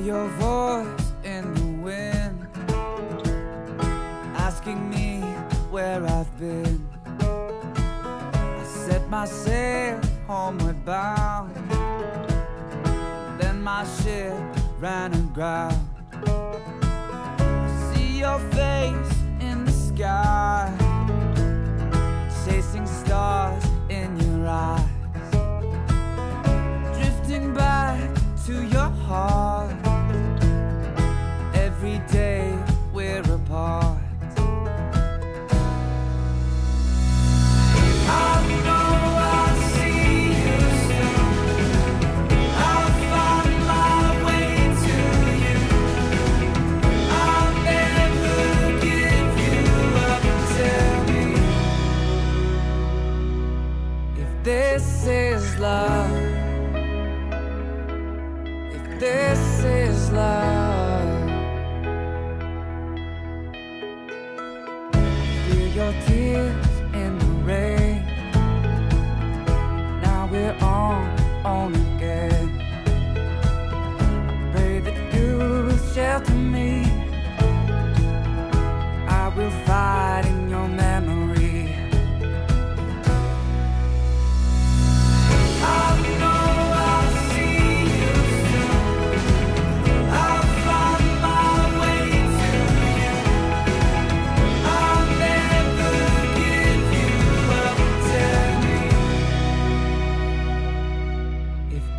your voice in the wind Asking me where I've been. I set my sail homeward bound Then my ship ran aground. See your face this is love. Feel your tears in the rain.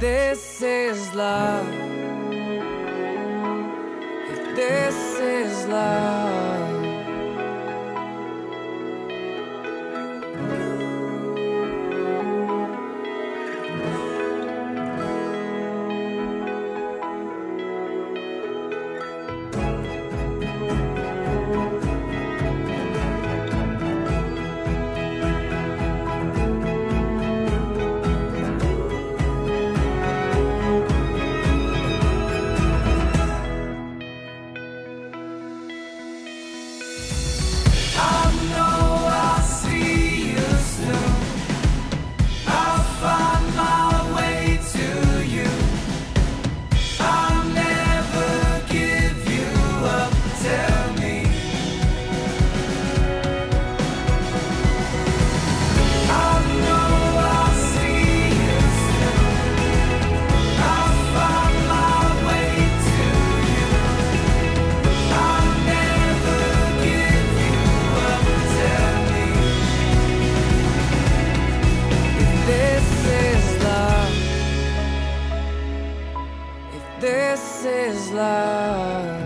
this is love, if this this is love.